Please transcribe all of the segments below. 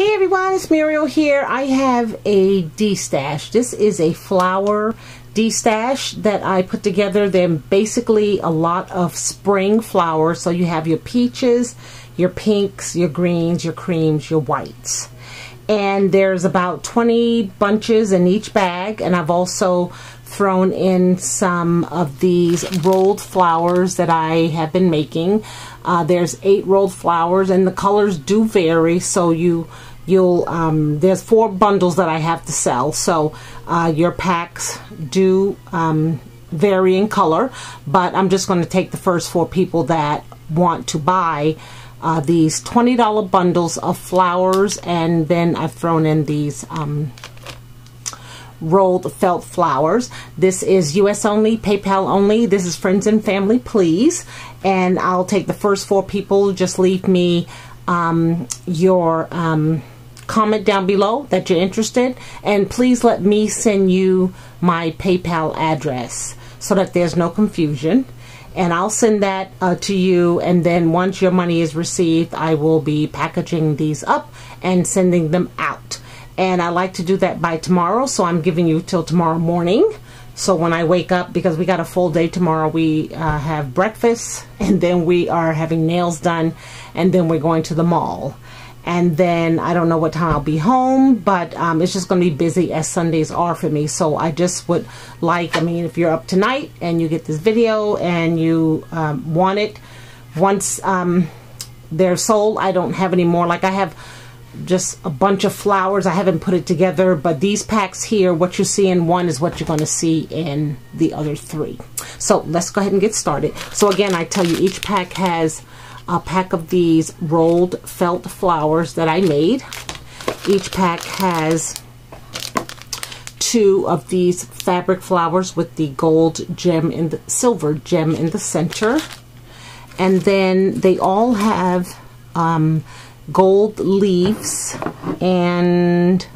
Hey everyone, it's Muriel here. I have a destash. This is a flower destash that I put together. They're basically a lot of spring flowers. So you have your peaches, your pinks, your greens, your creams, your whites. And there's about 20 bunches in each bag. And I've also thrown in some of these rolled flowers that I have been making. Uh, there's eight rolled flowers and the colors do vary so you you'll um, there's four bundles that I have to sell so uh, your packs do um, vary in color but I'm just going to take the first four people that want to buy uh, these $20 bundles of flowers and then I've thrown in these um, rolled felt flowers. This is US only, PayPal only. This is friends and family, please. And I'll take the first four people. Just leave me um, your um, comment down below that you're interested. And please let me send you my PayPal address so that there's no confusion. And I'll send that uh, to you and then once your money is received I will be packaging these up and sending them out. And I like to do that by tomorrow so I'm giving you till tomorrow morning. So when I wake up because we got a full day tomorrow we uh, have breakfast and then we are having nails done and then we're going to the mall and then I don't know what time I'll be home, but um, it's just going to be busy as Sundays are for me. So I just would like, I mean, if you're up tonight and you get this video and you um, want it, once um, they're sold, I don't have any more. Like I have just a bunch of flowers. I haven't put it together, but these packs here, what you see in one is what you're going to see in the other three. So let's go ahead and get started. So again, I tell you each pack has a pack of these rolled felt flowers that I made. Each pack has two of these fabric flowers with the gold gem and the silver gem in the center. And then they all have um, gold leaves and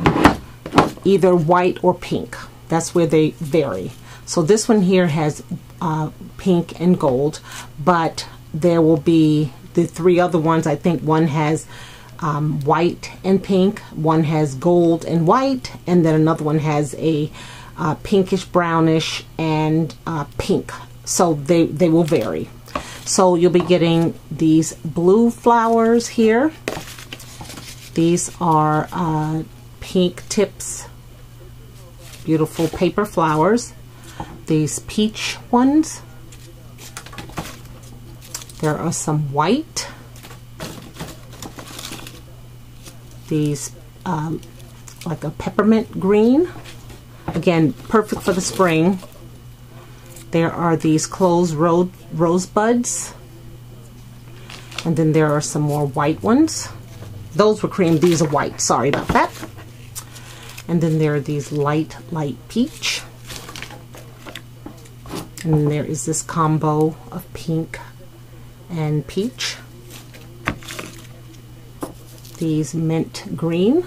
either white or pink. That's where they vary. So this one here has uh, pink and gold, but there will be the three other ones. I think one has um, white and pink, one has gold and white, and then another one has a uh, pinkish brownish and uh, pink. So they, they will vary. So you'll be getting these blue flowers here. These are uh, pink tips, beautiful paper flowers. These peach ones. There are some white. These um, like a peppermint green. Again, perfect for the spring. There are these closed ro rosebuds. And then there are some more white ones. Those were cream. These are white. Sorry about that. And then there are these light, light peach. And there is this combo of pink and peach. These mint green.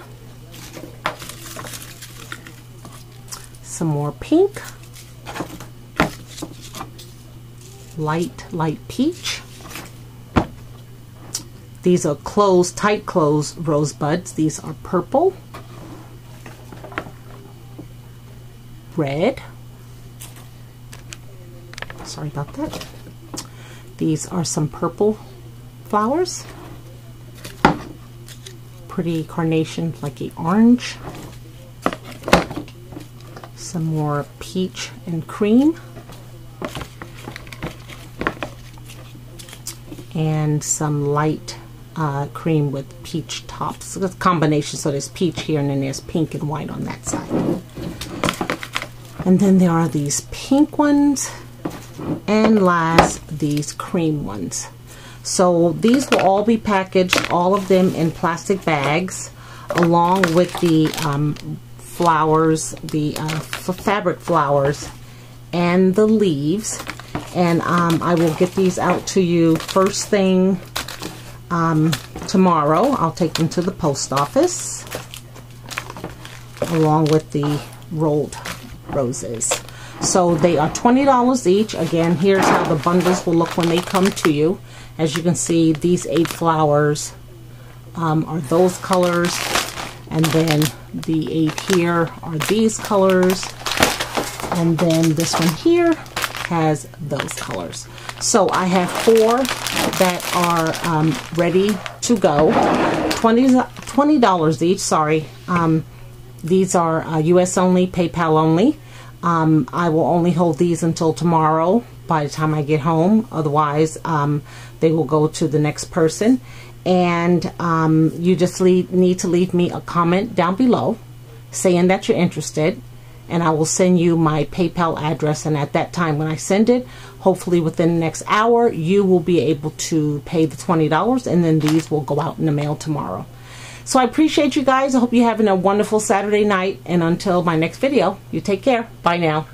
Some more pink light, light peach. These are closed, tight closed rosebuds. These are purple, red. Sorry about that. These are some purple flowers. Pretty carnation, like a orange. Some more peach and cream. and some light uh, cream with peach tops. It's a combination, so there's peach here and then there's pink and white on that side. And then there are these pink ones and last these cream ones. So these will all be packaged, all of them in plastic bags along with the um, flowers, the uh, fabric flowers and the leaves and um, I will get these out to you first thing um, tomorrow. I'll take them to the post office along with the rolled roses. So they are $20 each. Again, here's how the bundles will look when they come to you. As you can see, these eight flowers um, are those colors. And then the eight here are these colors. And then this one here has those colors. So I have four that are um, ready to go. 20 $20 each, sorry. Um, these are uh, US only, PayPal only. Um, I will only hold these until tomorrow by the time I get home. Otherwise, um, they will go to the next person. And um, you just leave, need to leave me a comment down below saying that you're interested. And I will send you my PayPal address. And at that time, when I send it, hopefully within the next hour, you will be able to pay the $20. And then these will go out in the mail tomorrow. So I appreciate you guys. I hope you're having a wonderful Saturday night. And until my next video, you take care. Bye now.